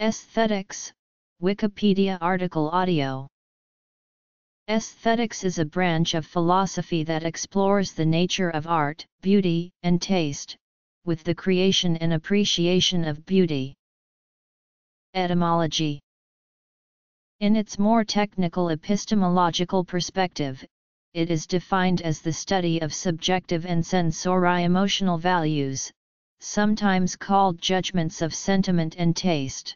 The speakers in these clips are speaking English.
Aesthetics, Wikipedia article audio Aesthetics is a branch of philosophy that explores the nature of art, beauty, and taste, with the creation and appreciation of beauty. Etymology In its more technical epistemological perspective, it is defined as the study of subjective and sensori-emotional values, sometimes called judgments of sentiment and taste.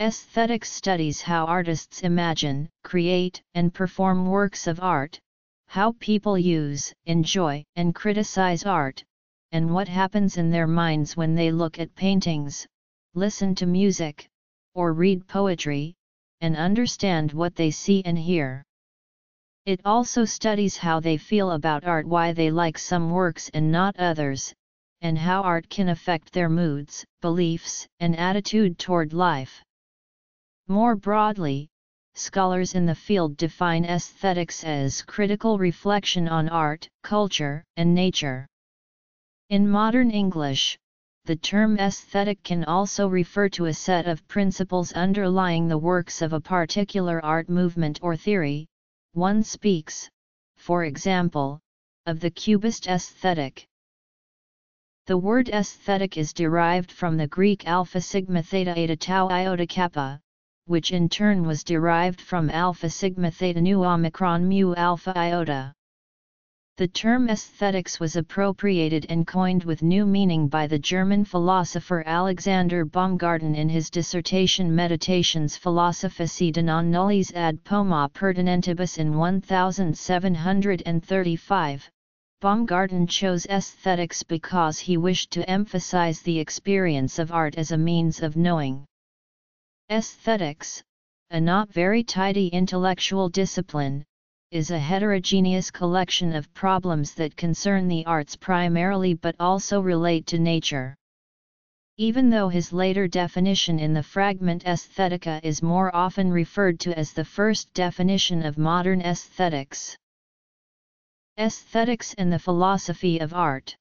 Aesthetics studies how artists imagine, create, and perform works of art, how people use, enjoy, and criticize art, and what happens in their minds when they look at paintings, listen to music, or read poetry, and understand what they see and hear. It also studies how they feel about art, why they like some works and not others, and how art can affect their moods, beliefs, and attitude toward life. More broadly, scholars in the field define aesthetics as critical reflection on art, culture, and nature. In modern English, the term aesthetic can also refer to a set of principles underlying the works of a particular art movement or theory. One speaks, for example, of the Cubist aesthetic. The word aesthetic is derived from the Greek alpha sigma theta eta tau iota kappa, which in turn was derived from alpha sigma theta nu omicron mu alpha iota. The term aesthetics was appropriated and coined with new meaning by the German philosopher Alexander Baumgarten in his dissertation Meditations Philosophici de non nullis ad poma pertinentibus in 1735. Baumgarten chose aesthetics because he wished to emphasize the experience of art as a means of knowing. Aesthetics, a not very tidy intellectual discipline, is a heterogeneous collection of problems that concern the arts primarily but also relate to nature. Even though his later definition in the fragment Aesthetica is more often referred to as the first definition of modern aesthetics. Aesthetics and the philosophy of art.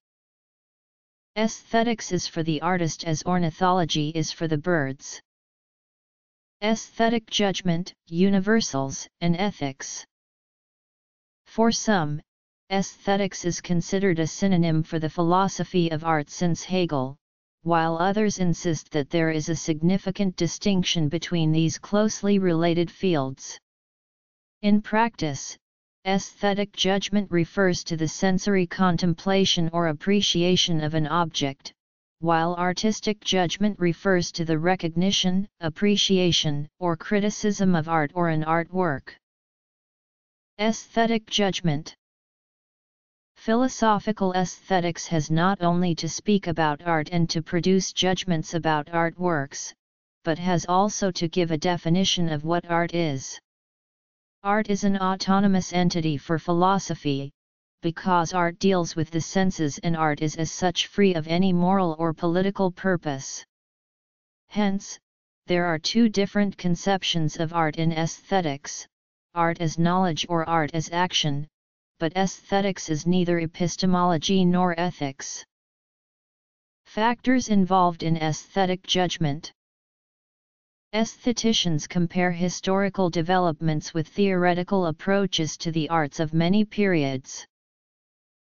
Aesthetics is for the artist as ornithology is for the birds. Aesthetic judgment, universals, and ethics. For some, aesthetics is considered a synonym for the philosophy of art since Hegel, while others insist that there is a significant distinction between these closely related fields. In practice, aesthetic judgment refers to the sensory contemplation or appreciation of an object, while artistic judgment refers to the recognition, appreciation, or criticism of art or an artwork. Aesthetic judgment Philosophical aesthetics has not only to speak about art and to produce judgments about artworks, but has also to give a definition of what art is. Art is an autonomous entity for philosophy, because art deals with the senses and art is as such free of any moral or political purpose. Hence, there are two different conceptions of art in aesthetics, art as knowledge or art as action, but aesthetics is neither epistemology nor ethics. Factors involved in aesthetic judgment Aestheticians compare historical developments with theoretical approaches to the arts of many periods.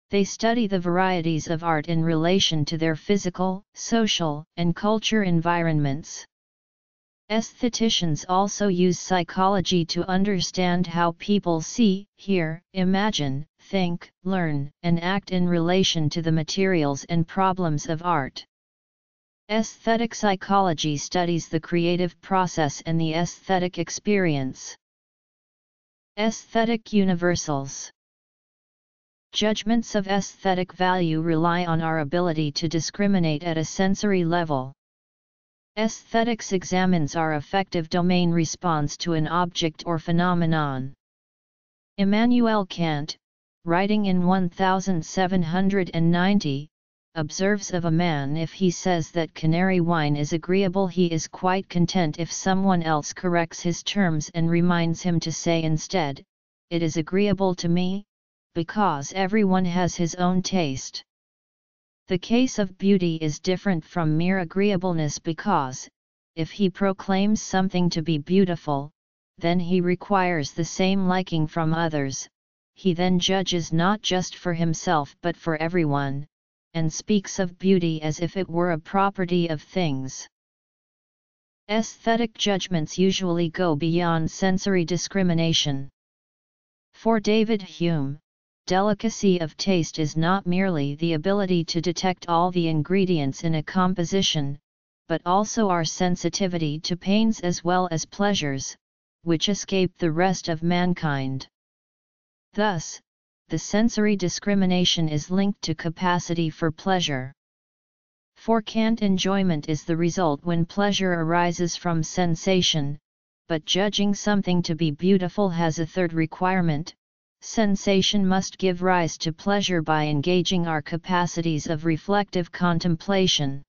They study the varieties of art in relation to their physical, social, and culture environments. Aestheticians also use psychology to understand how people see, hear, imagine, think, learn, and act in relation to the materials and problems of art. Aesthetic psychology studies the creative process and the aesthetic experience. Aesthetic universals Judgments of aesthetic value rely on our ability to discriminate at a sensory level. Aesthetics examines our affective domain response to an object or phenomenon. Immanuel Kant, writing in 1790, observes of a man if he says that canary wine is agreeable he is quite content if someone else corrects his terms and reminds him to say instead, it is agreeable to me, because everyone has his own taste. The case of beauty is different from mere agreeableness because, if he proclaims something to be beautiful, then he requires the same liking from others, he then judges not just for himself but for everyone, and speaks of beauty as if it were a property of things. Aesthetic judgments usually go beyond sensory discrimination. For David Hume, delicacy of taste is not merely the ability to detect all the ingredients in a composition, but also our sensitivity to pains as well as pleasures, which escape the rest of mankind. Thus, the sensory discrimination is linked to capacity for pleasure. For Kant enjoyment is the result when pleasure arises from sensation, but judging something to be beautiful has a third requirement, sensation must give rise to pleasure by engaging our capacities of reflective contemplation.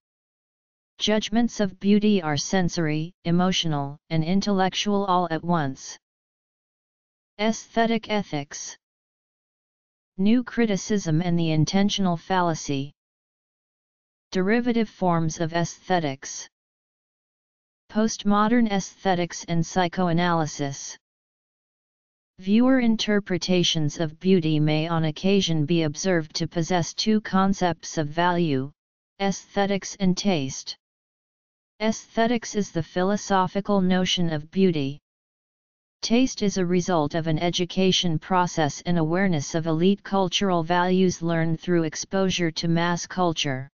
Judgments of beauty are sensory, emotional, and intellectual all at once. Aesthetic ethics New criticism and the intentional fallacy. Derivative forms of aesthetics. Postmodern aesthetics and psychoanalysis. Viewer interpretations of beauty may on occasion be observed to possess two concepts of value, aesthetics and taste. Aesthetics is the philosophical notion of beauty. Taste is a result of an education process and awareness of elite cultural values learned through exposure to mass culture.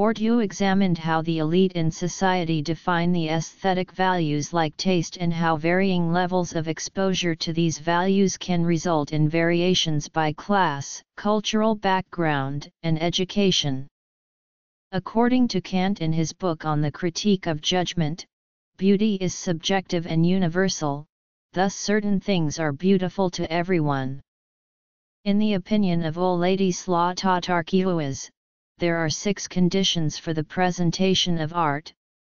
Bourdieu examined how the elite in society define the aesthetic values like taste and how varying levels of exposure to these values can result in variations by class, cultural background, and education. According to Kant in his book on the critique of judgment, beauty is subjective and universal, thus certain things are beautiful to everyone. In the opinion of Władysław Tatarkiewicz, there are six conditions for the presentation of art,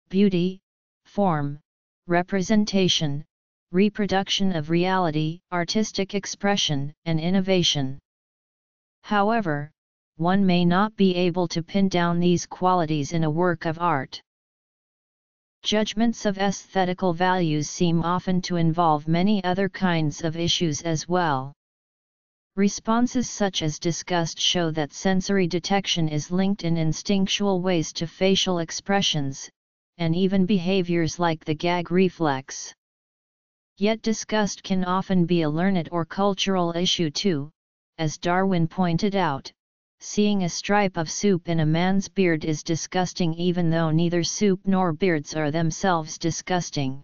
beauty, form, representation, reproduction of reality, artistic expression, and innovation. However, one may not be able to pin down these qualities in a work of art. Judgments of aesthetical values seem often to involve many other kinds of issues as well. Responses such as disgust show that sensory detection is linked in instinctual ways to facial expressions, and even behaviors like the gag reflex. Yet disgust can often be a learned or cultural issue too, as Darwin pointed out, seeing a stripe of soup in a man's beard is disgusting even though neither soup nor beards are themselves disgusting.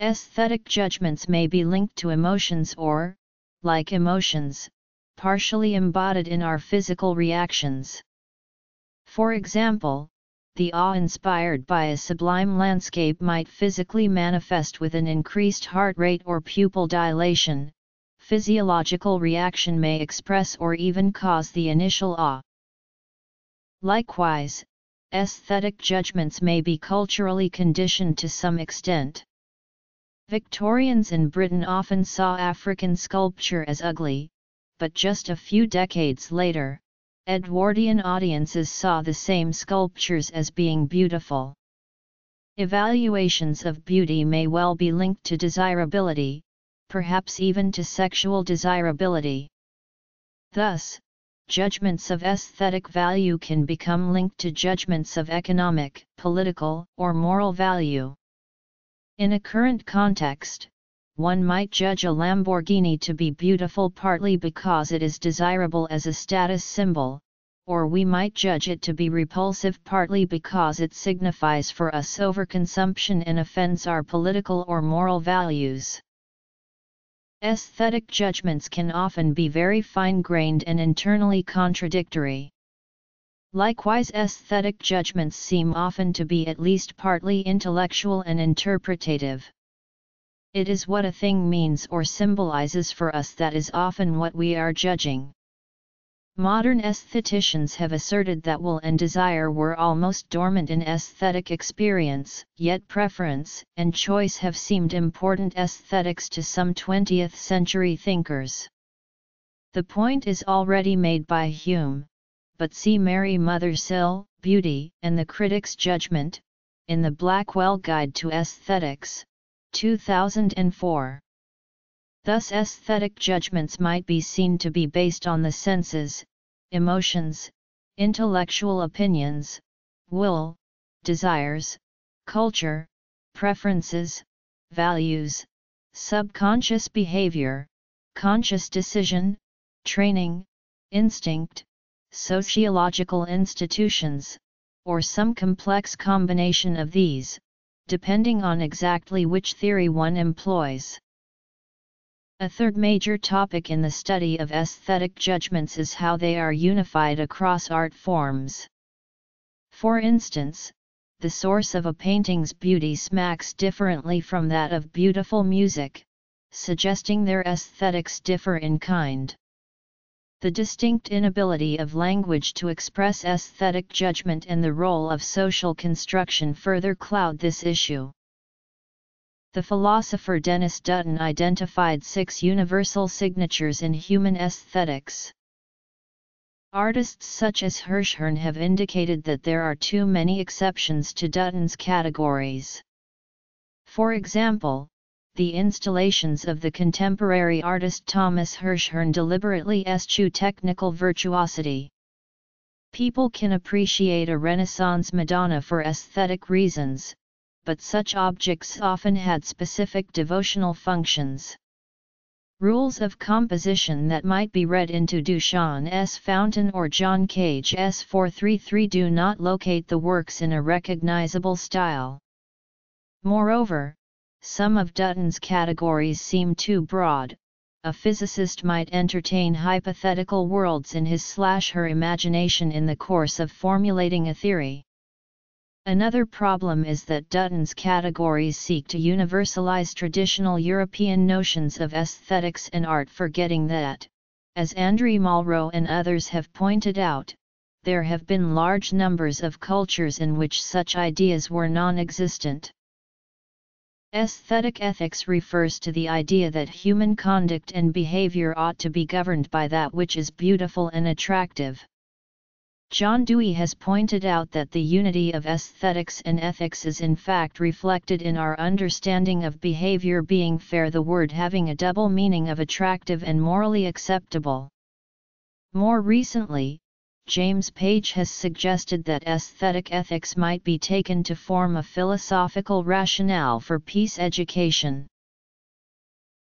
Aesthetic judgments may be linked to emotions or, like emotions, partially embodied in our physical reactions. For example, the awe inspired by a sublime landscape might physically manifest with an increased heart rate or pupil dilation, physiological reaction may express or even cause the initial awe. Likewise, aesthetic judgments may be culturally conditioned to some extent. Victorians in Britain often saw African sculpture as ugly, but just a few decades later, Edwardian audiences saw the same sculptures as being beautiful. Evaluations of beauty may well be linked to desirability, perhaps even to sexual desirability. Thus, judgments of aesthetic value can become linked to judgments of economic, political, or moral value. In a current context, one might judge a Lamborghini to be beautiful partly because it is desirable as a status symbol, or we might judge it to be repulsive partly because it signifies for us overconsumption and offends our political or moral values. Aesthetic judgments can often be very fine-grained and internally contradictory. Likewise aesthetic judgments seem often to be at least partly intellectual and interpretative. It is what a thing means or symbolizes for us that is often what we are judging. Modern aestheticians have asserted that will and desire were almost dormant in aesthetic experience, yet preference and choice have seemed important aesthetics to some 20th century thinkers. The point is already made by Hume, but see Mary Mothersill, Beauty and the Critic's Judgment, in the Blackwell Guide to Aesthetics, 2004. Thus aesthetic judgments might be seen to be based on the senses, emotions, intellectual opinions, will, desires, culture, preferences, values, subconscious behavior, conscious decision, training, instinct, sociological institutions, or some complex combination of these, depending on exactly which theory one employs. A third major topic in the study of aesthetic judgments is how they are unified across art forms. For instance, the source of a painting's beauty smacks differently from that of beautiful music, suggesting their aesthetics differ in kind. The distinct inability of language to express aesthetic judgment and the role of social construction further cloud this issue. The philosopher Denis Dutton identified six universal signatures in human aesthetics. Artists such as Hirschhorn have indicated that there are too many exceptions to Dutton's categories. For example, the installations of the contemporary artist Thomas Hirschhorn deliberately eschew technical virtuosity. People can appreciate a Renaissance Madonna for aesthetic reasons, but such objects often had specific devotional functions. Rules of composition that might be read into Duchamp's Fountain or John Cage's 433 do not locate the works in a recognizable style. Moreover, some of Dutton's categories seem too broad. A physicist might entertain hypothetical worlds in his slash her imagination in the course of formulating a theory. Another problem is that Dutton's categories seek to universalize traditional European notions of aesthetics and art forgetting that, as André Malraux and others have pointed out, there have been large numbers of cultures in which such ideas were non-existent. Aesthetic ethics refers to the idea that human conduct and behavior ought to be governed by that which is beautiful and attractive. John Dewey has pointed out that the unity of aesthetics and ethics is in fact reflected in our understanding of behavior being fair the word having a double meaning of attractive and morally acceptable. More recently, James Page has suggested that aesthetic ethics might be taken to form a philosophical rationale for peace education.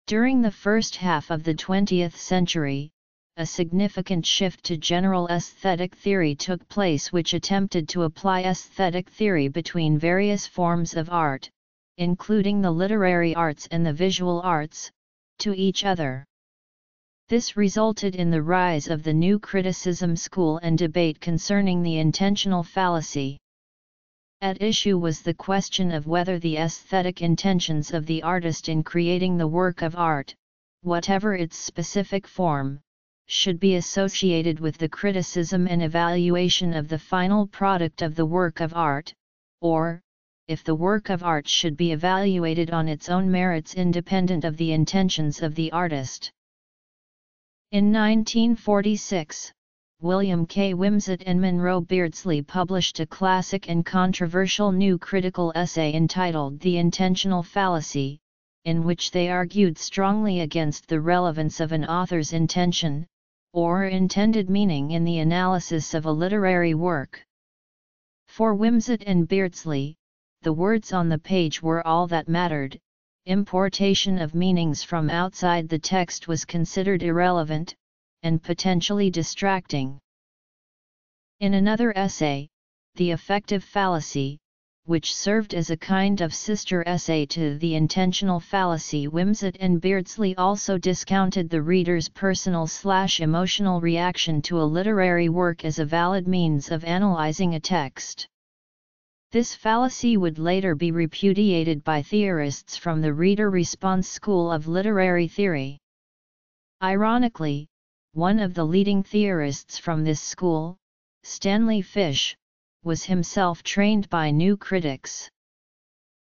During the first half of the 20th century, a significant shift to general aesthetic theory took place which attempted to apply aesthetic theory between various forms of art, including the literary arts and the visual arts, to each other. This resulted in the rise of the new criticism school and debate concerning the intentional fallacy. At issue was the question of whether the aesthetic intentions of the artist in creating the work of art, whatever its specific form, should be associated with the criticism and evaluation of the final product of the work of art, or, if the work of art should be evaluated on its own merits independent of the intentions of the artist. In 1946, William K. Wimsatt and Monroe Beardsley published a classic and controversial new critical essay entitled The Intentional Fallacy, in which they argued strongly against the relevance of an author's intention, or intended meaning in the analysis of a literary work. For Wimsatt and Beardsley, the words on the page were all that mattered, importation of meanings from outside the text was considered irrelevant, and potentially distracting. In another essay, The Affective Fallacy, which served as a kind of sister essay to the intentional fallacy Wimsatt and Beardsley also discounted the reader's personal slash emotional reaction to a literary work as a valid means of analyzing a text. This fallacy would later be repudiated by theorists from the reader response school of literary theory. Ironically, one of the leading theorists from this school, Stanley Fish, was himself trained by new critics.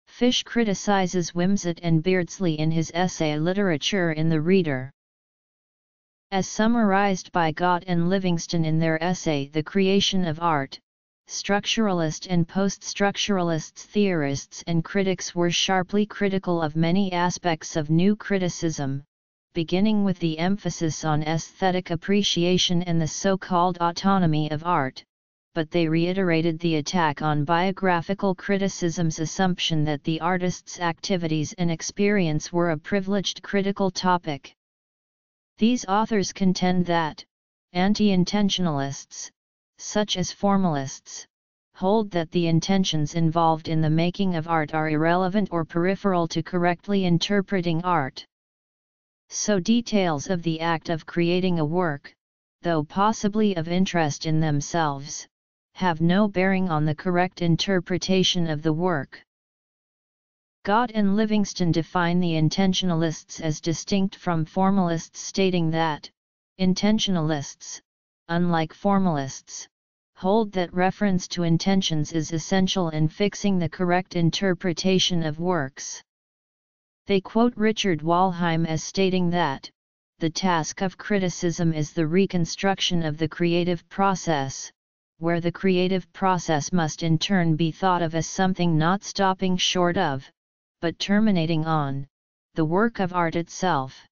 Fish criticizes Wimsatt and Beardsley in his essay Literature in the Reader. As summarized by Gaut and Livingston in their essay The Creation of Art, structuralist and post-structuralists theorists and critics were sharply critical of many aspects of new criticism, beginning with the emphasis on aesthetic appreciation and the so-called autonomy of art, but they reiterated the attack on biographical criticism's assumption that the artist's activities and experience were a privileged critical topic. These authors contend that, anti-intentionalists, such as formalists, hold that the intentions involved in the making of art are irrelevant or peripheral to correctly interpreting art. So details of the act of creating a work, though possibly of interest in themselves, have no bearing on the correct interpretation of the work. Gaut and Livingston define the intentionalists as distinct from formalists stating that, intentionalists, unlike formalists, hold that reference to intentions is essential in fixing the correct interpretation of works. They quote Richard Wollheim as stating that, the task of criticism is the reconstruction of the creative process, where the creative process must in turn be thought of as something not stopping short of, but terminating on, the work of art itself.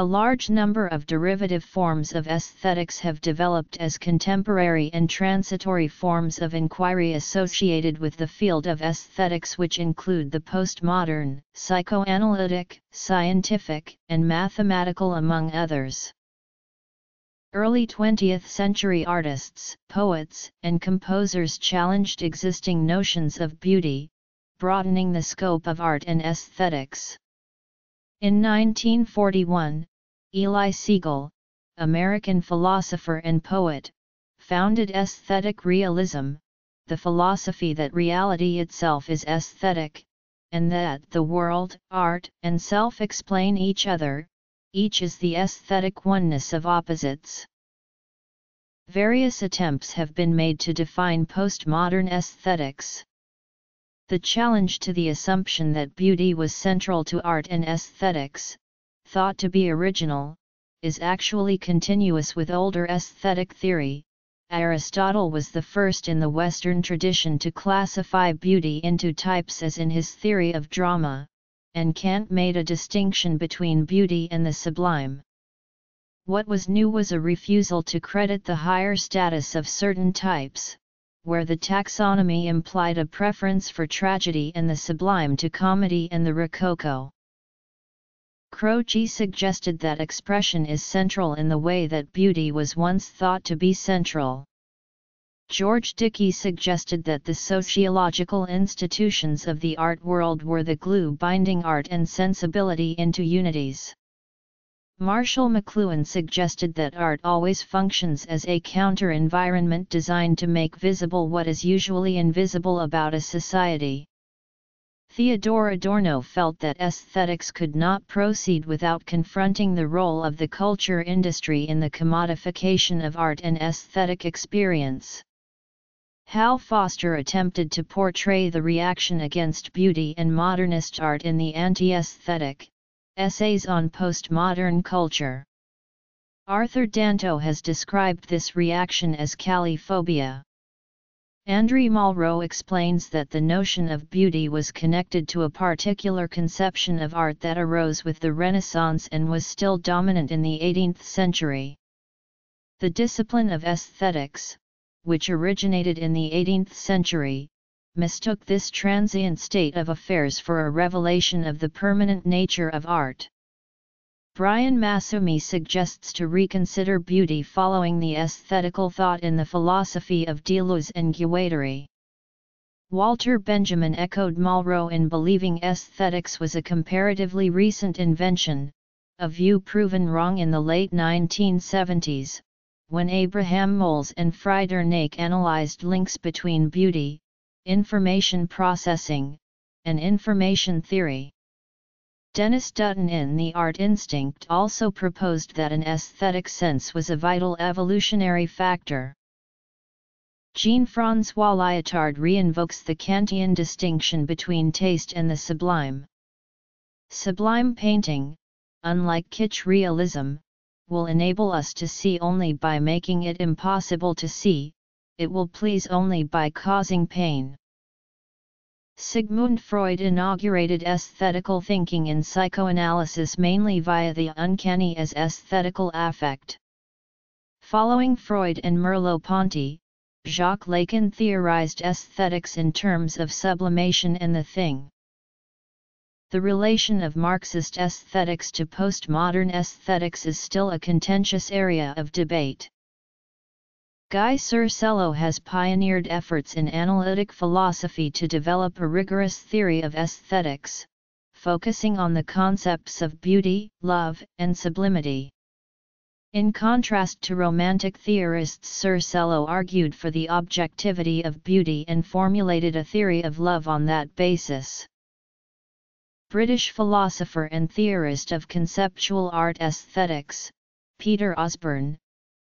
A large number of derivative forms of aesthetics have developed as contemporary and transitory forms of inquiry associated with the field of aesthetics which include the postmodern, psychoanalytic, scientific, and mathematical among others. Early 20th century artists, poets, and composers challenged existing notions of beauty, broadening the scope of art and aesthetics. In 1941, Eli Siegel, American philosopher and poet, founded aesthetic realism, the philosophy that reality itself is aesthetic, and that the world, art, and self explain each other, each is the aesthetic oneness of opposites. Various attempts have been made to define postmodern aesthetics. The challenge to the assumption that beauty was central to art and aesthetics, thought to be original, is actually continuous with older aesthetic theory. Aristotle was the first in the Western tradition to classify beauty into types as in his theory of drama, and Kant made a distinction between beauty and the sublime. What was new was a refusal to credit the higher status of certain types, where the taxonomy implied a preference for tragedy and the sublime to comedy and the rococo. Croce suggested that expression is central in the way that beauty was once thought to be central. George Dickie suggested that the sociological institutions of the art world were the glue binding art and sensibility into unities. Marshall McLuhan suggested that art always functions as a counter-environment designed to make visible what is usually invisible about a society. Theodor Adorno felt that aesthetics could not proceed without confronting the role of the culture industry in the commodification of art and aesthetic experience. Hal Foster attempted to portray the reaction against beauty and modernist art in the anti-aesthetic, Essays on Postmodern Culture. Arthur Danto has described this reaction as kalliphobia. Andre Malraux explains that the notion of beauty was connected to a particular conception of art that arose with the Renaissance and was still dominant in the 18th century. The discipline of aesthetics, which originated in the 18th century, mistook this transient state of affairs for a revelation of the permanent nature of art. Brian Massumi suggests to reconsider beauty following the aesthetical thought in the philosophy of Deleuze and Guattari. Walter Benjamin echoed Malraux in believing aesthetics was a comparatively recent invention, a view proven wrong in the late 1970s, when Abraham Moles and Frieder Nake analyzed links between beauty, information processing, and information theory. Denis Dutton in The Art Instinct also proposed that an aesthetic sense was a vital evolutionary factor. Jean-François Lyotard reinvokes the Kantian distinction between taste and the sublime. Sublime painting, unlike kitsch realism, will enable us to see only by making it impossible to see, it will please only by causing pain. Sigmund Freud inaugurated aesthetical thinking in psychoanalysis mainly via the uncanny as aesthetical affect. Following Freud and Merleau-Ponty, Jacques Lacan theorized aesthetics in terms of sublimation and the thing. The relation of Marxist aesthetics to postmodern aesthetics is still a contentious area of debate. Guy Sircello has pioneered efforts in analytic philosophy to develop a rigorous theory of aesthetics, focusing on the concepts of beauty, love, and sublimity. In contrast to Romantic theorists Sircello argued for the objectivity of beauty and formulated a theory of love on that basis. British philosopher and theorist of conceptual art aesthetics, Peter Osborne,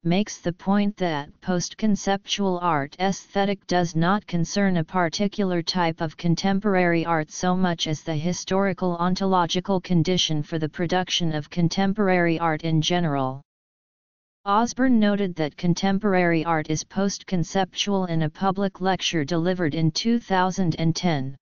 makes the point that post-conceptual art aesthetic does not concern a particular type of contemporary art so much as the historical ontological condition for the production of contemporary art in general. Osborne noted that contemporary art is post-conceptual in a public lecture delivered in 2010.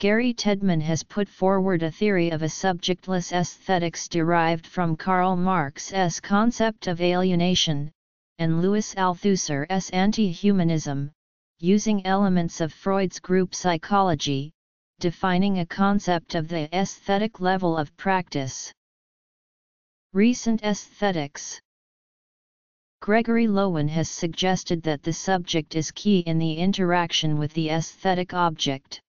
Gary Tedman has put forward a theory of a subjectless aesthetics derived from Karl Marx's concept of alienation, and Louis Althusser's anti-humanism, using elements of Freud's group psychology, defining a concept of the aesthetic level of practice. Recent aesthetics Gregory Loewen has suggested that the subject is key in the interaction with the aesthetic object.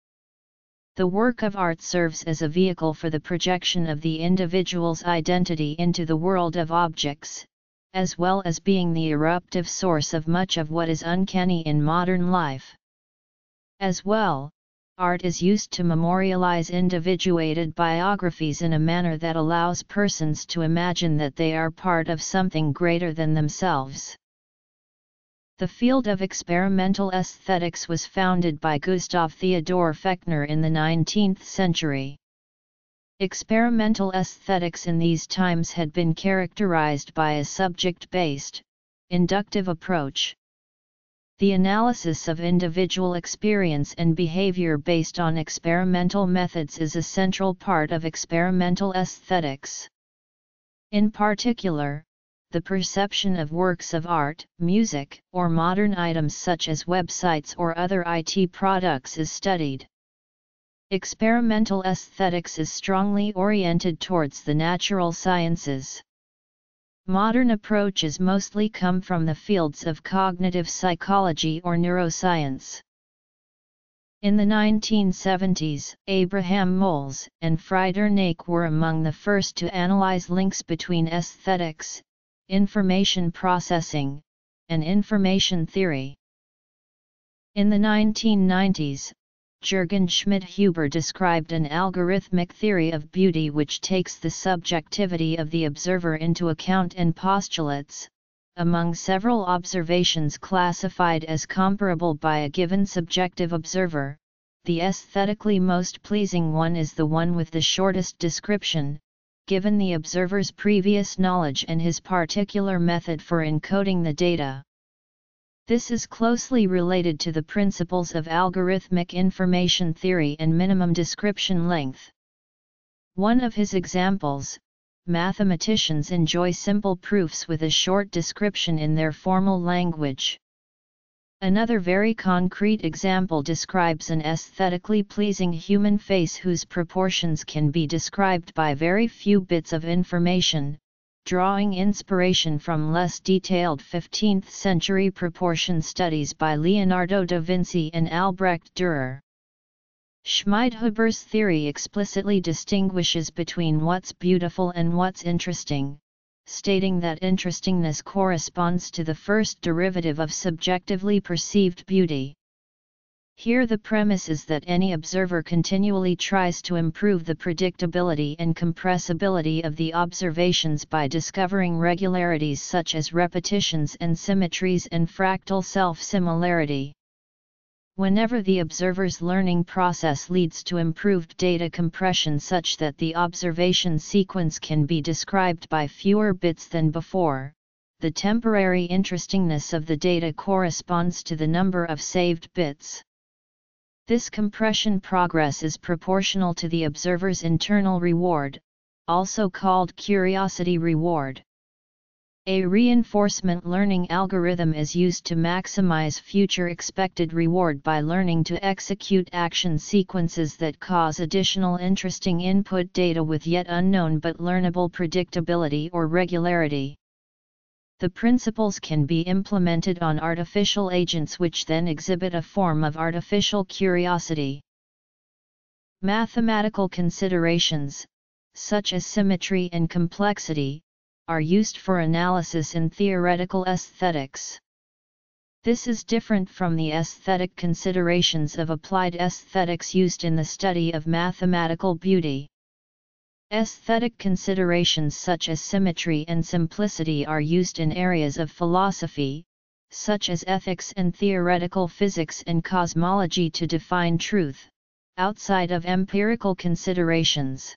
The work of art serves as a vehicle for the projection of the individual's identity into the world of objects, as well as being the eruptive source of much of what is uncanny in modern life. As well, art is used to memorialize individuated biographies in a manner that allows persons to imagine that they are part of something greater than themselves. The field of experimental aesthetics was founded by Gustav Theodor Fechner in the 19th century. Experimental aesthetics in these times had been characterized by a subject-based, inductive approach. The analysis of individual experience and behavior based on experimental methods is a central part of experimental aesthetics. In particular, the perception of works of art, music, or modern items such as websites or other IT products is studied. Experimental aesthetics is strongly oriented towards the natural sciences. Modern approaches mostly come from the fields of cognitive psychology or neuroscience. In the 1970s, Abraham Moles and Frieder Nake were among the first to analyze links between aesthetics, information processing, and information theory. In the 1990s, Jürgen Schmidhuber described an algorithmic theory of beauty which takes the subjectivity of the observer into account and postulates, among several observations classified as comparable by a given subjective observer, the aesthetically most pleasing one is the one with the shortest description, given the observer's previous knowledge and his particular method for encoding the data. This is closely related to the principles of algorithmic information theory and minimum description length. One of his examples, mathematicians enjoy simple proofs with a short description in their formal language. Another very concrete example describes an aesthetically pleasing human face whose proportions can be described by very few bits of information, drawing inspiration from less detailed 15th century proportion studies by Leonardo da Vinci and Albrecht Dürer. Schmidhuber's theory explicitly distinguishes between what's beautiful and what's interesting, stating that interestingness corresponds to the first derivative of subjectively perceived beauty. Here the premise is that any observer continually tries to improve the predictability and compressibility of the observations by discovering regularities such as repetitions and symmetries and fractal self-similarity. Whenever the observer's learning process leads to improved data compression such that the observation sequence can be described by fewer bits than before, the temporary interestingness of the data corresponds to the number of saved bits. This compression progress is proportional to the observer's internal reward, also called curiosity reward. A reinforcement learning algorithm is used to maximize future expected reward by learning to execute action sequences that cause additional interesting input data with yet unknown but learnable predictability or regularity. The principles can be implemented on artificial agents which then exhibit a form of artificial curiosity. Mathematical considerations, such as symmetry and complexity, are used for analysis in theoretical aesthetics. This is different from the aesthetic considerations of applied aesthetics used in the study of mathematical beauty. Aesthetic considerations such as symmetry and simplicity are used in areas of philosophy, such as ethics and theoretical physics and cosmology to define truth, outside of empirical considerations.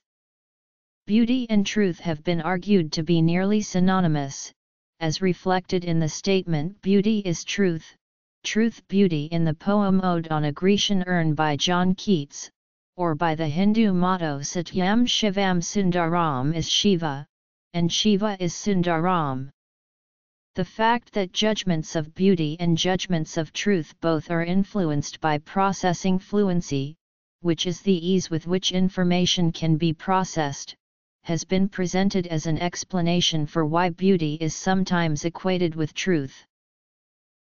Beauty and truth have been argued to be nearly synonymous, as reflected in the statement Beauty is truth, truth beauty in the poem Ode on a Grecian urn by John Keats, or by the Hindu motto Satyam Shivam Sundaram is Shiva, and Shiva is Sundaram. The fact that judgments of beauty and judgments of truth both are influenced by processing fluency, which is the ease with which information can be processed, has been presented as an explanation for why beauty is sometimes equated with truth.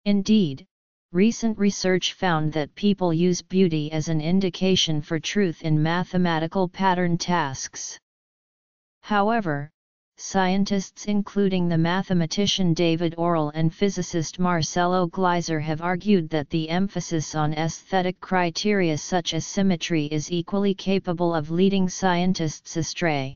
Indeed, recent research found that people use beauty as an indication for truth in mathematical pattern tasks. However, scientists including the mathematician David Orrell and physicist Marcelo Gleiser have argued that the emphasis on aesthetic criteria such as symmetry is equally capable of leading scientists astray.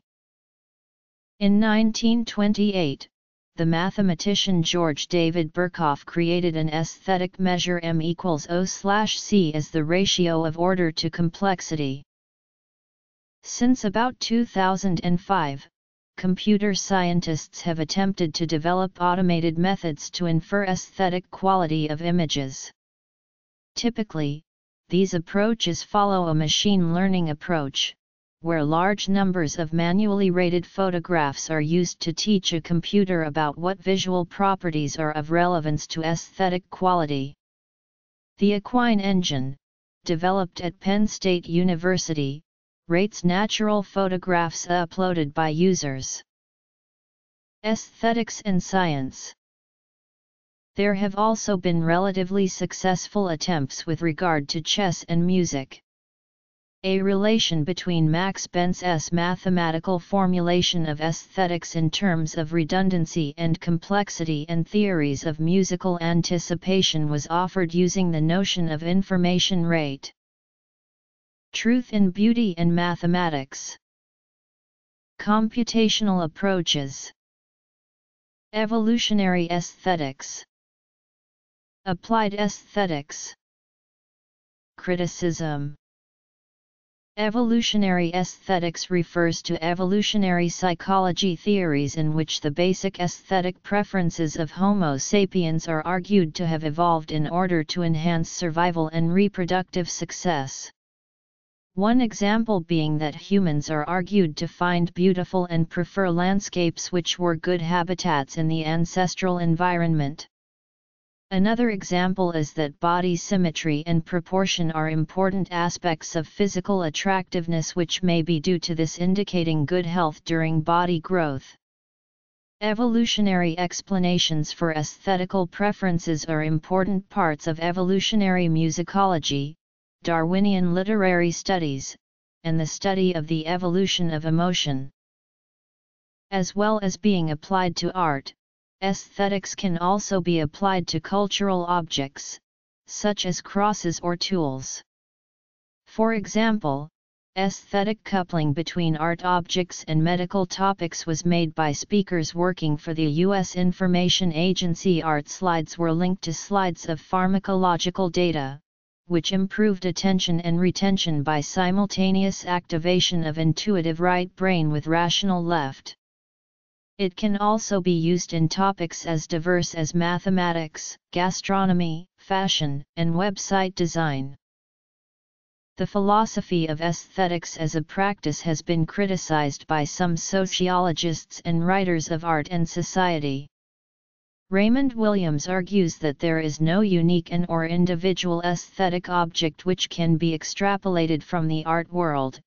In 1928, the mathematician George David Birkhoff created an aesthetic measure m equals O slash c as the ratio of order to complexity. Since about 2005, computer scientists have attempted to develop automated methods to infer aesthetic quality of images. Typically, these approaches follow a machine learning approach, where large numbers of manually rated photographs are used to teach a computer about what visual properties are of relevance to aesthetic quality. The ACQUINE engine, developed at Penn State University, rates natural photographs uploaded by users. Aesthetics and Science There have also been relatively successful attempts with regard to chess and music. A relation between Max Bense's mathematical formulation of aesthetics in terms of redundancy and complexity and theories of musical anticipation was offered using the notion of information rate. Truth in Beauty and Mathematics. Computational Approaches. Evolutionary Aesthetics. Applied Aesthetics. Criticism Evolutionary aesthetics refers to evolutionary psychology theories in which the basic aesthetic preferences of Homo sapiens are argued to have evolved in order to enhance survival and reproductive success. One example being that humans are argued to find beautiful and prefer landscapes which were good habitats in the ancestral environment. Another example is that body symmetry and proportion are important aspects of physical attractiveness which may be due to this indicating good health during body growth. Evolutionary explanations for aesthetical preferences are important parts of evolutionary musicology, Darwinian literary studies, and the study of the evolution of emotion. As well as being applied to art, Aesthetics can also be applied to cultural objects, such as crosses or tools. For example, aesthetic coupling between art objects and medical topics was made by speakers working for the U.S. Information Agency. Art slides were linked to slides of pharmacological data, which improved attention and retention by simultaneous activation of intuitive right brain with rational left. It can also be used in topics as diverse as mathematics, gastronomy, fashion, and website design. The philosophy of aesthetics as a practice has been criticized by some sociologists and writers of art and society. Raymond Williams argues that there is no unique and or individual aesthetic object which can be extrapolated from the art world,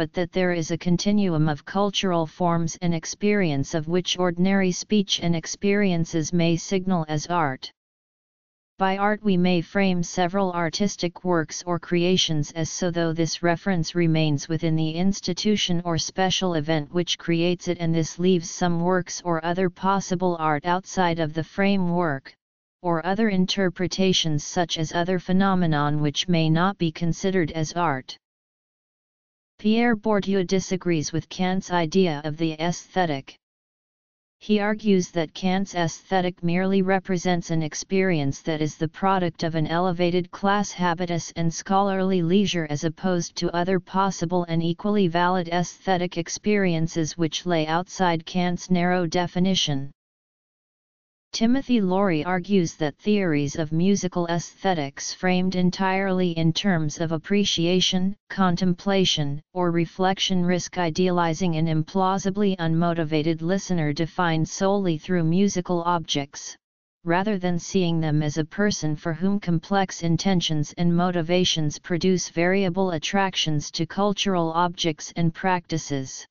but that there is a continuum of cultural forms and experience of which ordinary speech and experiences may signal as art. By art we may frame several artistic works or creations as so though this reference remains within the institution or special event which creates it and this leaves some works or other possible art outside of the framework, or other interpretations such as other phenomenon which may not be considered as art. Pierre Bourdieu disagrees with Kant's idea of the aesthetic. He argues that Kant's aesthetic merely represents an experience that is the product of an elevated class habitus and scholarly leisure as opposed to other possible and equally valid aesthetic experiences which lay outside Kant's narrow definition. Timothy Laurie argues that theories of musical aesthetics framed entirely in terms of appreciation, contemplation, or reflection risk idealizing an implausibly unmotivated listener defined solely through musical objects, rather than seeing them as a person for whom complex intentions and motivations produce variable attractions to cultural objects and practices.